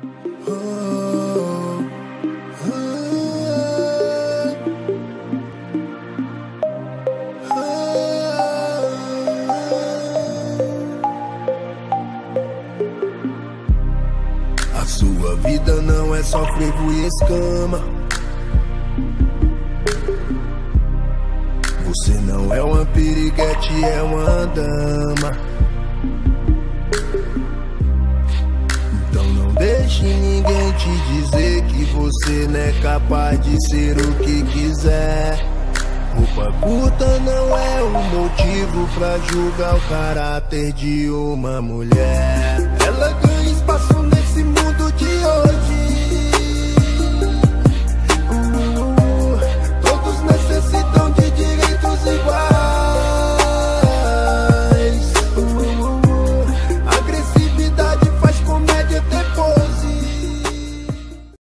A sua vida não é só frevo e escama. Você não é uma piriguete, é uma dama. Deixe ninguém te dizer que você não é capaz de ser o que quiser. Roupa curta não é um motivo pra julgar o caráter de uma mulher.